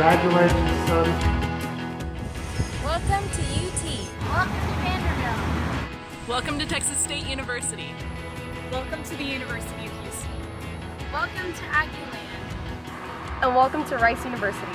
Congratulations, son. Welcome to UT. Welcome to Vanderbilt. Welcome to Texas State University. Welcome to the University of Houston. Welcome to Aggieland. And welcome to Rice University.